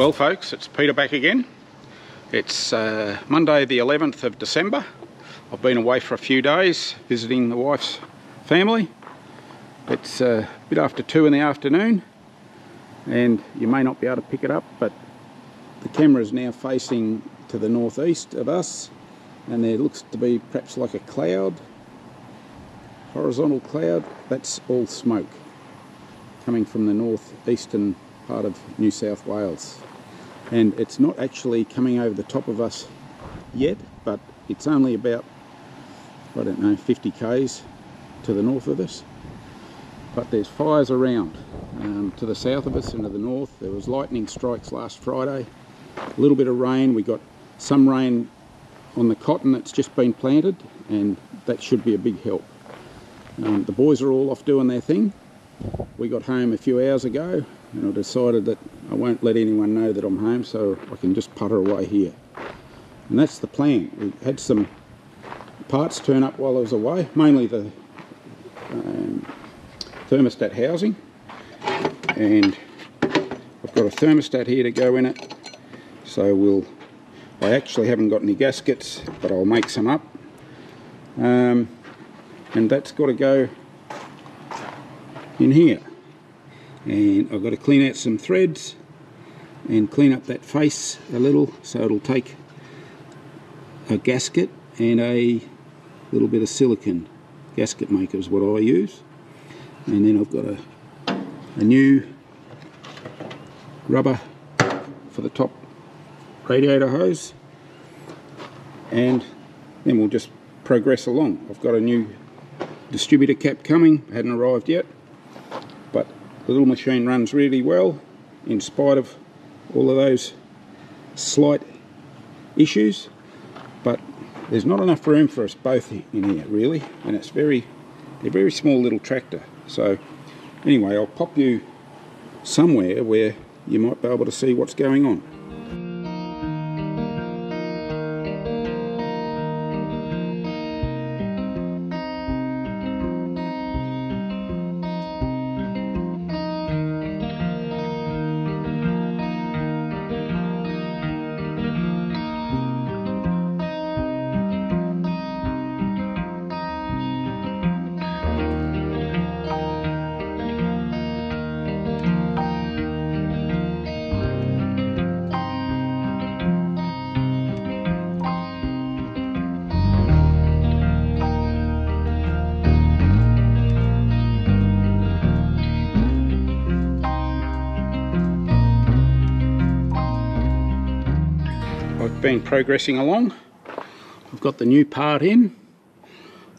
Well folks, it's Peter back again. It's uh, Monday the 11th of December. I've been away for a few days visiting the wife's family. It's uh, a bit after 2 in the afternoon and you may not be able to pick it up but the camera is now facing to the northeast of us and there looks to be perhaps like a cloud, horizontal cloud. That's all smoke coming from the northeastern part of New South Wales and it's not actually coming over the top of us yet but it's only about I don't know 50 k's to the north of us. But there's fires around um, to the south of us and to the north. There was lightning strikes last Friday. A little bit of rain. We got some rain on the cotton that's just been planted and that should be a big help. Um, the boys are all off doing their thing. We got home a few hours ago and I decided that I won't let anyone know that I'm home so I can just putter away here. And that's the plan. We had some parts turn up while I was away, mainly the um, thermostat housing. And I've got a thermostat here to go in it. So we'll I actually haven't got any gaskets but I'll make some up. Um, and that's got to go in here. And I've got to clean out some threads and clean up that face a little so it'll take a gasket and a little bit of silicon gasket maker is what I use. And then I've got a, a new rubber for the top radiator hose. And then we'll just progress along. I've got a new distributor cap coming, hadn't arrived yet but the little machine runs really well in spite of all of those slight issues but there's not enough room for us both in here really and it's very a very small little tractor. So anyway I'll pop you somewhere where you might be able to see what's going on been progressing along. I've got the new part in,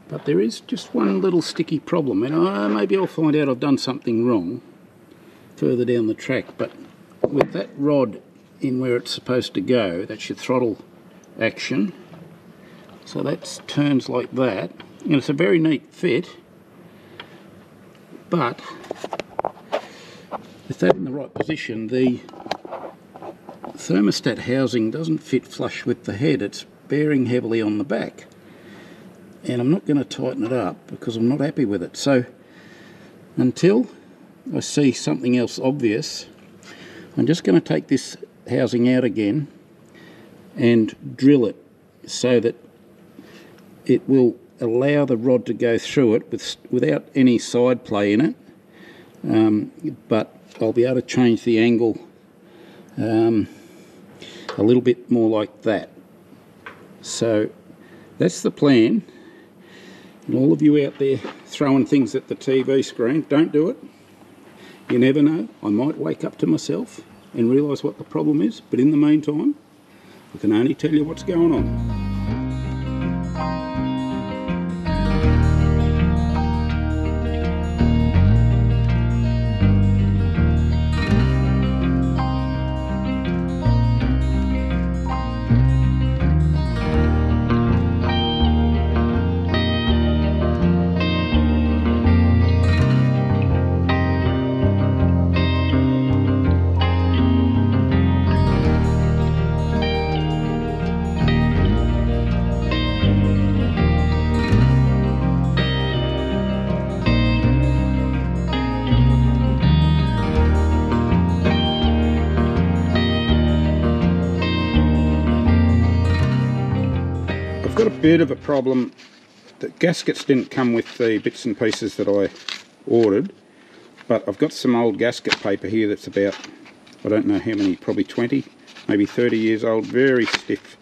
but there is just one little sticky problem, and uh, maybe I'll find out I've done something wrong further down the track, but with that rod in where it's supposed to go, that's your throttle action, so that turns like that, and it's a very neat fit, but with that in the right position, the thermostat housing doesn't fit flush with the head, it's bearing heavily on the back. And I'm not going to tighten it up because I'm not happy with it. So until I see something else obvious, I'm just going to take this housing out again and drill it so that it will allow the rod to go through it with, without any side play in it. Um, but I'll be able to change the angle um, a little bit more like that. So that's the plan. And all of you out there throwing things at the TV screen, don't do it. You never know. I might wake up to myself and realise what the problem is, but in the meantime, I can only tell you what's going on. Bit of a problem. The gaskets didn't come with the bits and pieces that I ordered, but I've got some old gasket paper here that's about, I don't know how many, probably 20, maybe 30 years old, very stiff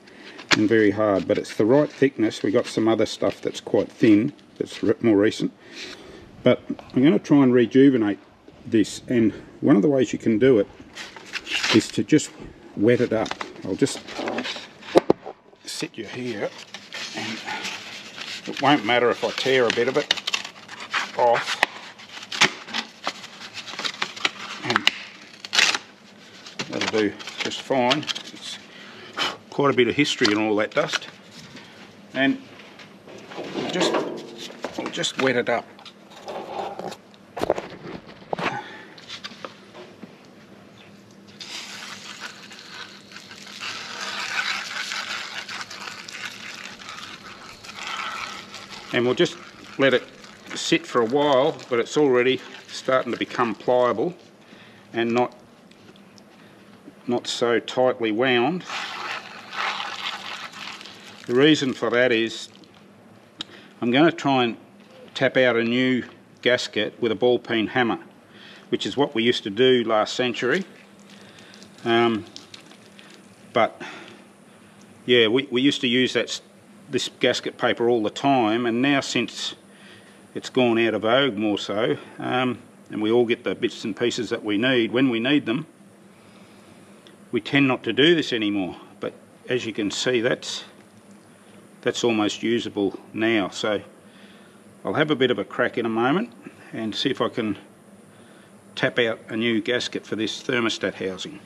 and very hard, but it's the right thickness. We got some other stuff that's quite thin, that's more recent. But I'm going to try and rejuvenate this, and one of the ways you can do it is to just wet it up. I'll just sit you here, it won't matter if I tear a bit of it off. And that'll do just fine. It's quite a bit of history and all that dust. And just, just wet it up. And we'll just let it sit for a while but it's already starting to become pliable and not not so tightly wound. The reason for that is I'm going to try and tap out a new gasket with a ball peen hammer which is what we used to do last century. Um, but yeah we, we used to use that this gasket paper all the time and now since it's gone out of vogue more so um, and we all get the bits and pieces that we need when we need them we tend not to do this anymore. But as you can see that's that's almost usable now. So I'll have a bit of a crack in a moment and see if I can tap out a new gasket for this thermostat housing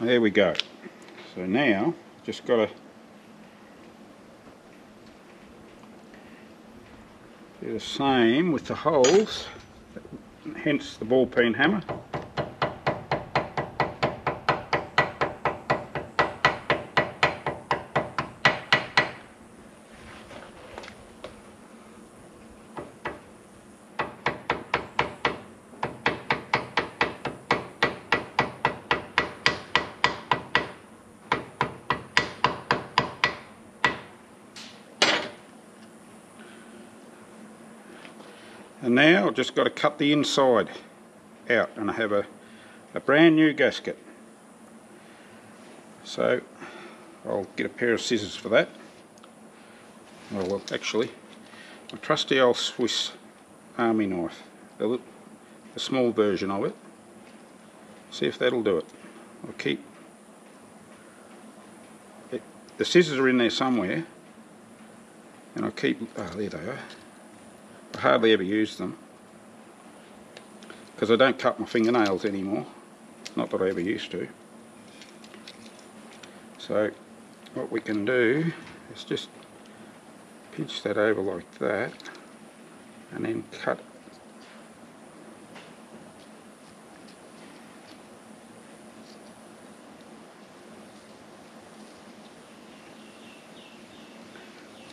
there we go. So now just got to do the same with the holes hence the ball peen hammer and now I've just got to cut the inside out and I have a, a brand new gasket. So I'll get a pair of scissors for that. Oh well actually a trusty old Swiss army knife the, the small version of it. See if that'll do it. I'll keep it, the scissors are in there somewhere. And I'll keep oh there they are I hardly ever use them. Because I don't cut my fingernails anymore. Not that I ever used to. So what we can do is just pinch that over like that and then cut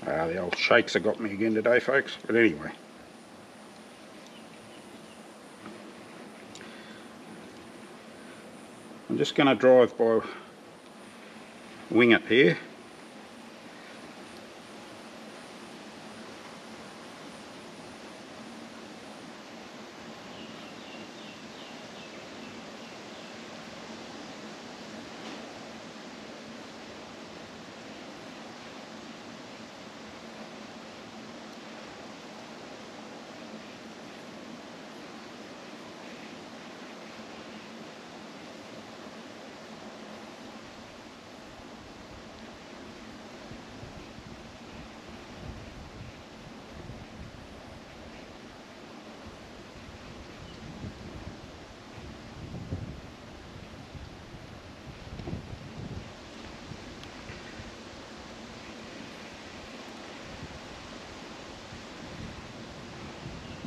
Ah, the old shakes have got me again today folks. But anyway I'm just going to drive by wing it here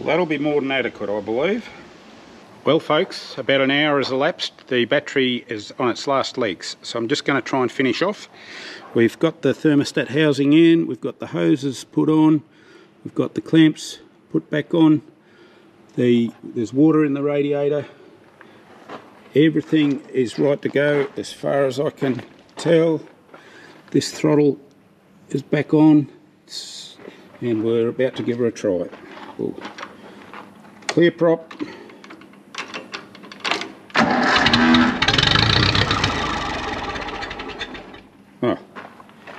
that'll be more than adequate, I believe. Well folks, about an hour has elapsed. The battery is on its last legs, so I'm just going to try and finish off. We've got the thermostat housing in, we've got the hoses put on, we've got the clamps put back on, the, there's water in the radiator, everything is right to go as far as I can tell. This throttle is back on and we're about to give her a try. Ooh. Clear prop. Oh,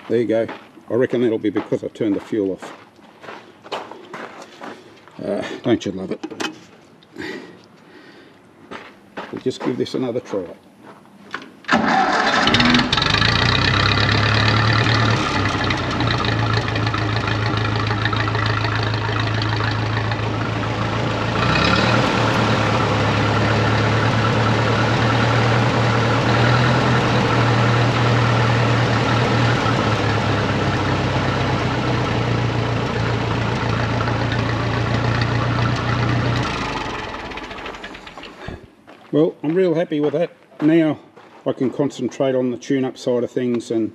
there you go. I reckon that'll be because I turned the fuel off. Uh, don't you love it? We'll just give this another try. Well, I'm real happy with that. Now I can concentrate on the tune-up side of things and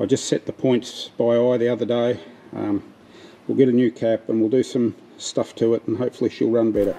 I just set the points by eye the other day. Um, we'll get a new cap and we'll do some stuff to it and hopefully she'll run better.